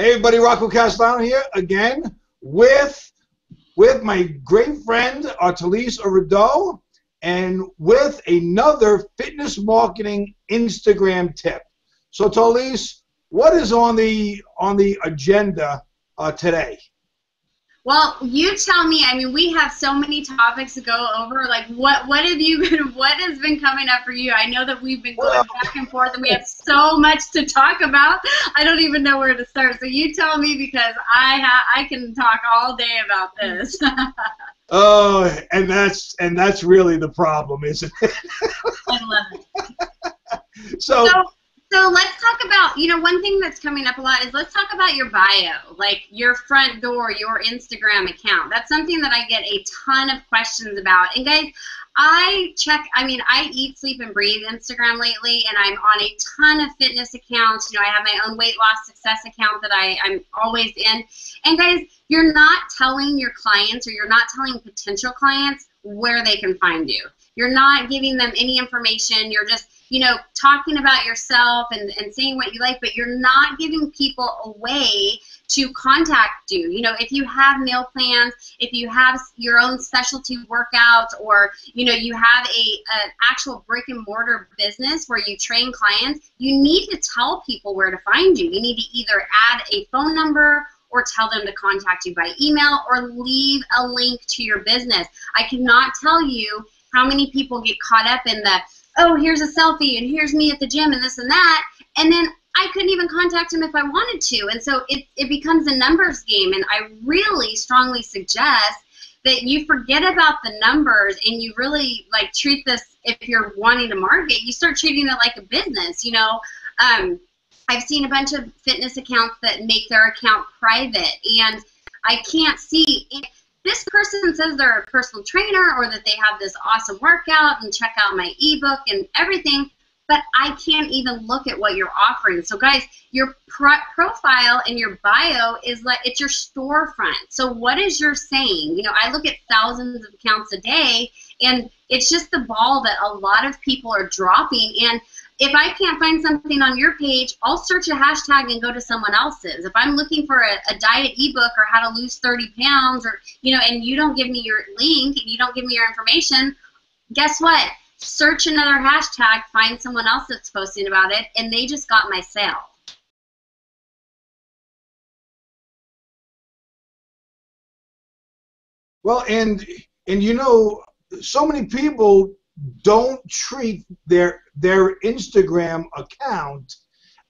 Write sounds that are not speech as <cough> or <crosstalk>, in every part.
Hey everybody, Rocco Castellano here again with with my great friend Artelis Arido and with another fitness marketing Instagram tip. So Artelis, what is on the on the agenda uh, today? Well, you tell me. I mean, we have so many topics to go over. Like, what what have you <laughs> been? What has been coming up for you? I know that we've been going back and forth, and we have so much to talk about. I don't even know where to start. So you tell me because I ha- I can talk all day about this. <laughs> oh, and that's and that's really the problem, isn't it? I love it. <laughs> so, so so let's talk about, you know, one thing that's coming up a lot is let's talk about your bio, like your front door, your Instagram account. That's something that I get a ton of questions about. And guys, I check, I mean, I eat, sleep, and breathe Instagram lately, and I'm on a ton of fitness accounts. You know, I have my own weight loss success account that I, I'm always in. And guys, you're not telling your clients or you're not telling potential clients where they can find you. You're not giving them any information. You're just you know, talking about yourself and, and saying what you like, but you're not giving people a way to contact you. You know, if you have meal plans, if you have your own specialty workouts, or you know, you have a an actual brick and mortar business where you train clients, you need to tell people where to find you. You need to either add a phone number or tell them to contact you by email or leave a link to your business. I cannot tell you how many people get caught up in the oh, here's a selfie and here's me at the gym and this and that. And then I couldn't even contact him if I wanted to. And so it, it becomes a numbers game. And I really strongly suggest that you forget about the numbers and you really like treat this if you're wanting to market, you start treating it like a business. You know, um, I've seen a bunch of fitness accounts that make their account private, and I can't see this person says they're a personal trainer or that they have this awesome workout and check out my ebook and everything, but I can't even look at what you're offering. So guys, your pro profile and your bio is like it's your storefront. So what is your saying? You know, I look at thousands of accounts a day and it's just the ball that a lot of people are dropping and if I can't find something on your page, I'll search a hashtag and go to someone else's. If I'm looking for a, a, diet ebook or how to lose 30 pounds or, you know, and you don't give me your link and you don't give me your information, guess what? Search another hashtag, find someone else that's posting about it, and they just got my sale. Well, and and you know, so many people don't treat their their Instagram account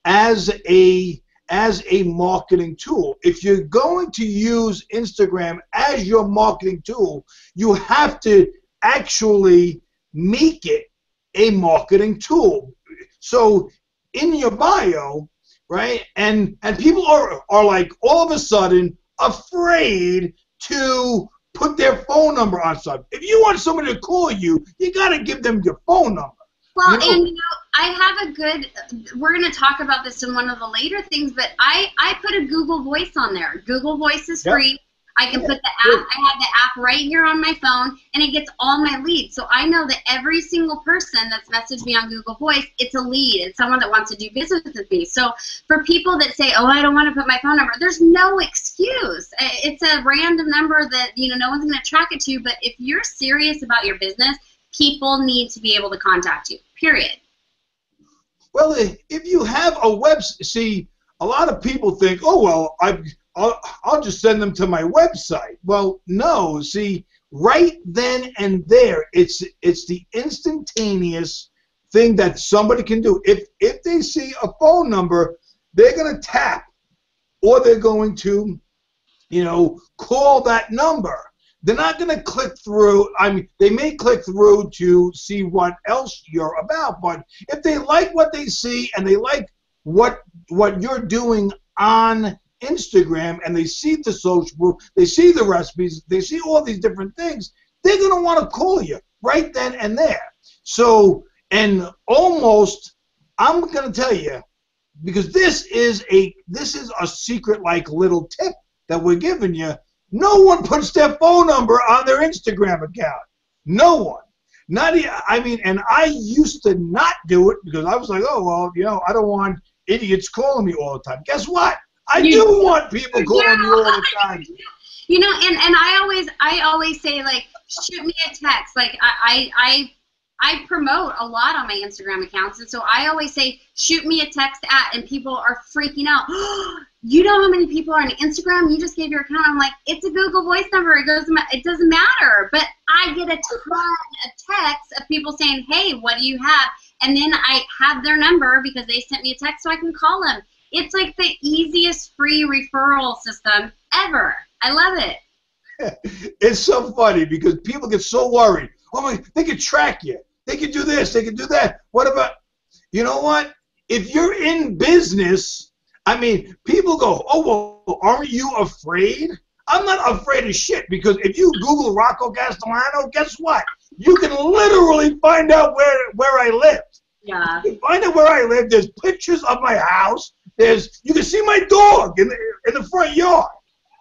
as a as a marketing tool. If you're going to use Instagram as your marketing tool, you have to actually make it a marketing tool. So in your bio, right? And and people are are like all of a sudden afraid to put their phone number on something. If you want somebody to call you, you got to give them your phone number. Well, you know? and you know, I have a good. We're going to talk about this in one of the later things, but I I put a Google Voice on there. Google Voice is yep. free. I can put the app, I have the app right here on my phone, and it gets all my leads. So I know that every single person that's messaged me on Google Voice, it's a lead. It's someone that wants to do business with me. So for people that say, oh, I don't want to put my phone number, there's no excuse. It's a random number that, you know, no one's going to track it to. But if you're serious about your business, people need to be able to contact you, period. Well, if you have a web, see, a lot of people think, oh, well, I've I'll, I'll just send them to my website. Well, no. See, right then and there, it's it's the instantaneous thing that somebody can do. If if they see a phone number, they're gonna tap, or they're going to, you know, call that number. They're not going to click through. I mean, they may click through to see what else you're about, but if they like what they see and they like what what you're doing on Instagram and they see the social, they see the recipes, they see all these different things, they're going to want to call you right then and there. So, and almost, I'm going to tell you, because this is a this is a secret like little tip that we're giving you. No one puts their phone number on their Instagram account. No one. Not I mean, and I used to not do it because I was like, oh well, you know, I don't want idiots calling me all the time. Guess what? I You do want people calling me all the time. You know, and and I always I always say like shoot me a text. Like I I I, I promote a lot on my Instagram accounts, and so I always say shoot me a text at, and people are freaking out. <gasps> you know how many people are on Instagram? You just gave your account. I'm like, it's a Google Voice number. It goes. It doesn't matter. But I get a ton of texts of people saying, hey, what do you have? And then I have their number because they sent me a text, so I can call them. It's like the easiest free referral system ever. I love it. <laughs> It's so funny because people get so worried. Oh my, they can track you. They can do this. They can do that. What about? You know what? If you're in business, I mean, people go, "Oh well, aren't you afraid?" I'm not afraid of shit because if you Google Rocco Castellano, guess what? You can literally find out where where I live. Yeah. You can find out where I live. There's pictures of my house. There's you can see my dog in the in the front yard.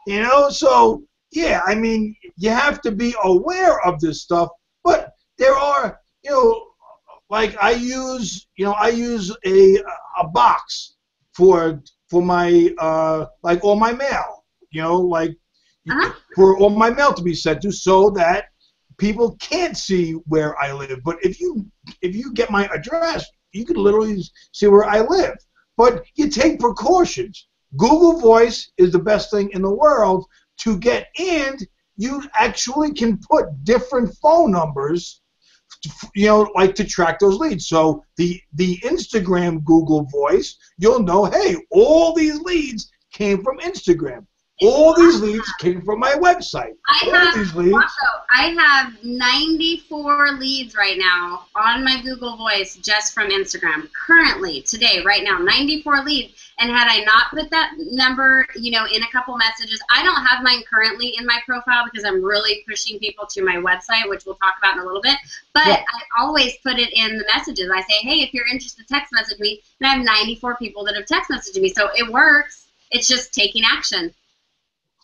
You know, so yeah, I mean, you have to be aware of this stuff. But there are, you know, like I use, you know, I use a a box for for my uh like all my mail. You know, like Uh-huh. for all my mail to be sent to, so that people can't see where I live. But if you if you get my address, you can literally see where I live. But you take precautions. Google Voice is the best thing in the world to get and You actually can put different phone numbers, you know, like to track those leads. So the the Instagram Google Voice, you'll know, hey, all these leads came from Instagram. All these leads came from my website. I All have these leads. Rocco, I have 94 leads right now on my Google Voice just from Instagram. Currently, today, right now, 94 leads. And had I not put that number, you know, in a couple messages, I don't have mine currently in my profile because I'm really pushing people to my website, which we'll talk about in a little bit. But Yeah. I always put it in the messages. I say, hey, if you're interested, text message me. And I have 94 people that have text messaged me. So it works. It's just taking action.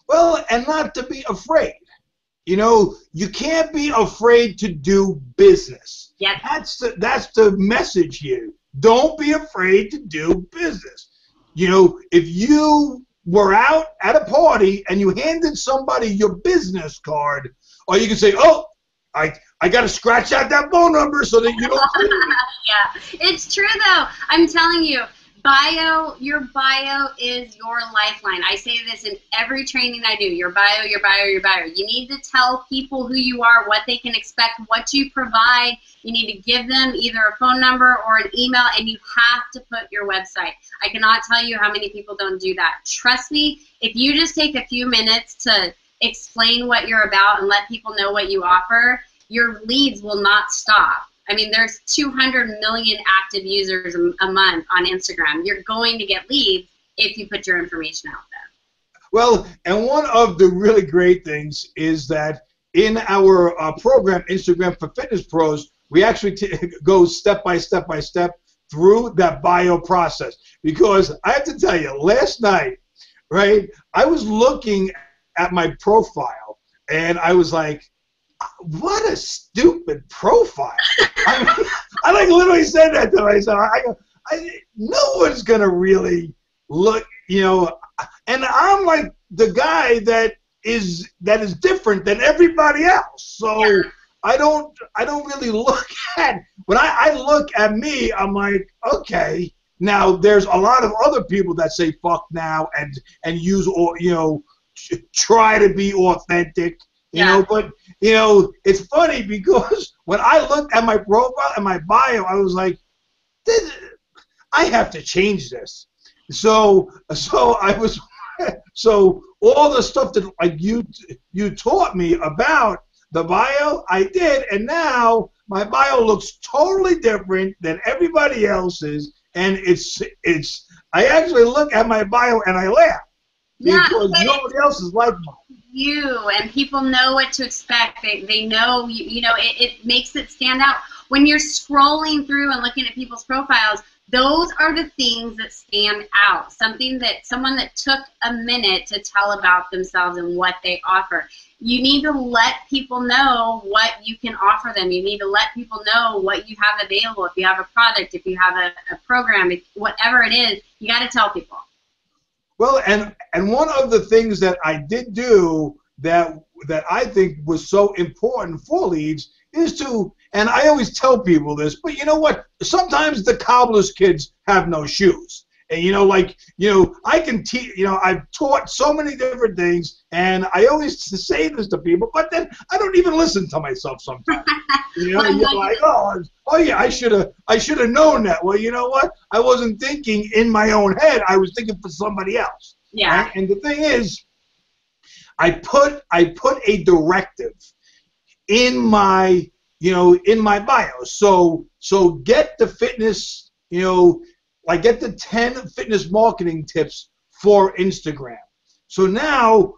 Well, and not to be afraid. You know, you can't be afraid to do business. Yep. That's the that's the message here. Don't be afraid to do business. You know, if you were out at a party and you handed somebody your business card, or you can say, "Oh, I I got to scratch out that phone number so that you don't." <laughs> yeah, it's true though. I'm telling you, bio, your bio is your lifeline. I say this in every training I do. Your bio, your bio, your bio. You need to tell people who you are, what they can expect, what you provide. You need to give them either a phone number or an email, and you have to put your website. I cannot tell you how many people don't do that. Trust me, if you just take a few minutes to explain what you're about and let people know what you offer, your leads will not stop. I mean, there's 200 million active users a, month on Instagram. You're going to get leads if you put your information out there. Well, and one of the really great things is that in our uh, program, Instagram for Fitness Pros, we actually <laughs> go step by step by step through that bio process. Because I have to tell you, last night, right, I was looking at my profile and I was like, what a stupid profile. I, mean, I like literally said that to myself. I I, no one's going to really look, you know, and I'm like the guy that is that is different than everybody else. So Yeah. I don't I don't really look <laughs> at when I, I look at me, I'm like, okay. Now there's a lot of other people that say fuck now and and use or you know try to be authentic, you Yeah. know, but you know, it's funny because <laughs> when I looked at my profile and my bio, I was like, this, I have to change this. So <laughs> so I was <laughs> so all the stuff that like you you taught me about the bio, I did, and now my bio looks totally different than everybody else's, and it's it's. I actually look at my bio and I laugh because but nobody else is like mine. You and people know what to expect. They, they know, you, you know, it, it makes it stand out. When you're scrolling through and looking at people's profiles, those are the things that stand out. Something that someone that took a minute to tell about themselves and what they offer. You need to let people know what you can offer them. You need to let people know what you have available. If you have a product, if you have a, a program, if, whatever it is, you got to tell people. Well, and and one of the things that I did do that that I think was so important for leads is to, and I always tell people this, but you know what? Sometimes the cobbler's kids have no shoes. And you know, like you know, I can teach. You know, I've taught so many different things, and I always say this to people, but then I don't even listen to myself sometimes. <laughs> You know, you're like, oh, oh yeah, I should have, I should have known that. Well, you know what? I wasn't thinking in my own head. I was thinking for somebody else. Yeah. Right? And the thing is, I put, I put a directive in my, you know, in my bio. So, so get the fitness, you know like get the 10 fitness marketing tips for Instagram. So now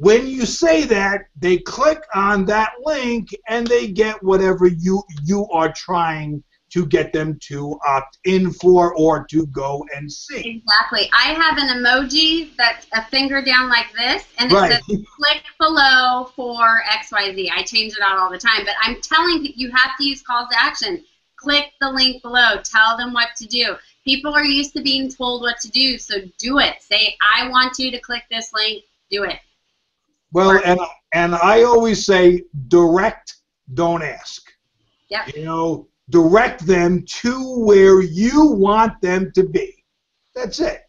when you say that, they click on that link and they get whatever you you are trying to get them to opt in for or to go and see. Exactly. I have an emoji that's a finger down like this, and it right. says click below for XYZ. I change it out all the time, but I'm telling you, you have to use calls to action. Click the link below. Tell them what to do. People are used to being told what to do, so do it. Say, I want you to click this link. Do it. Well, and and I always say, direct, don't ask. Yeah. You know, direct them to where you want them to be. That's it.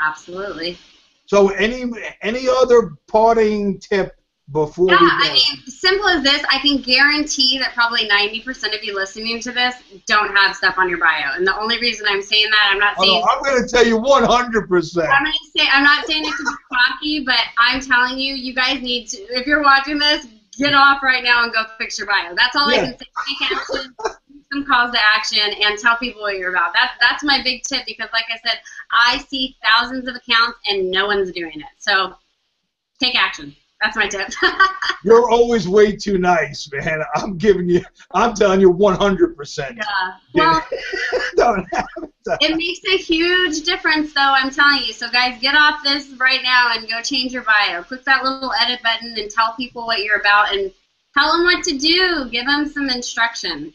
Absolutely. So, any any other parting tip before yeah, I mean, simple as this, I can guarantee that probably 90% of you listening to this don't have stuff on your bio. And the only reason I'm saying that, I'm not saying. Oh, no, I'm going to tell you 100%. I'm to say, I'm not saying it to be cocky, but I'm telling you, you guys need to, if you're watching this, get off right now and go fix your bio. That's all yeah. I can say. Take action, some calls to action, and tell people what you're about. That, that's my big tip because, like I said, I see thousands of accounts and no one's doing it. So take action. That's my tip. <laughs> You're always way too nice, man. I'm giving you, I'm telling you 100%. Yeah. Well, <laughs> it makes a huge difference, though, I'm telling you. So, guys, get off this right now and go change your bio. Click that little edit button and tell people what you're about and tell them what to do. Give them some instruction.